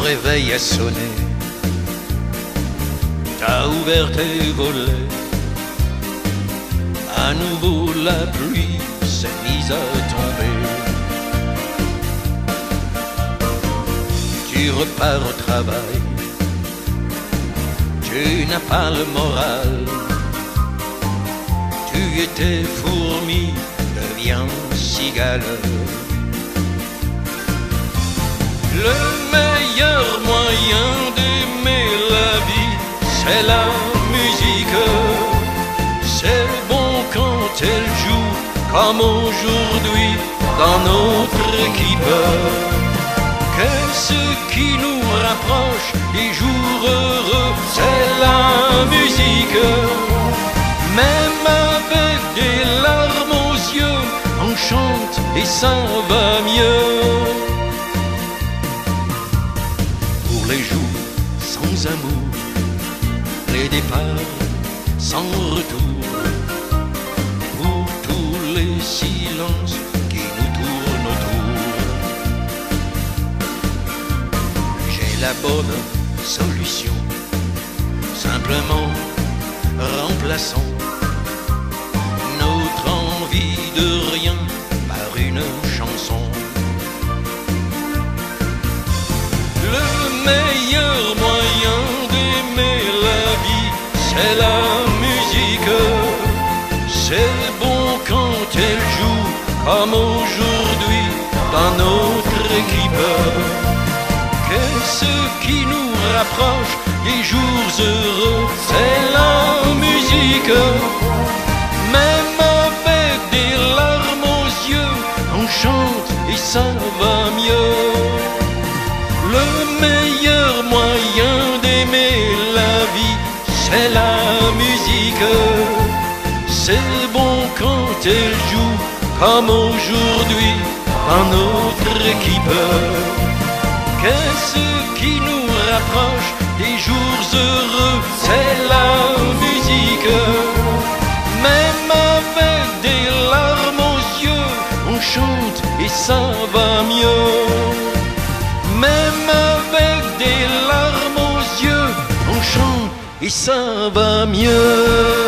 réveil a sonné. T'as ouvert tes volets. À nouveau la pluie s'est mise à tomber. Tu repars au travail. Tu n'as pas le moral. Tu étais fourmi, deviens cigale. Le c'est la musique. C'est bon quand elle joue, comme aujourd'hui dans notre équipe. Qu'est-ce qui nous rapproche des jours heureux? C'est la musique. Même avec des larmes aux yeux, on chante et ça va mieux. Pour les jours sans amour, les départs sans retour, pour tous les silences qui nous tournent autour. J'ai la bonne solution, simplement remplaçons notre envie de rien par une chanson. Le meilleur c'est la musique. C'est bon quand elle joue, comme aujourd'hui dans notre équipe. Qu'est-ce qui nous rapproche des jours heureux? C'est la musique. Même avec des larmes aux yeux, on chante et ça va mieux. C'est bon quand elle joue, comme aujourd'hui, dans notre équipe. Qu'est-ce qui nous rapproche des jours heureux? C'est la musique. Même avec des larmes aux yeux, on chante et ça va mieux. Même avec des larmes aux yeux, on chante et ça va mieux.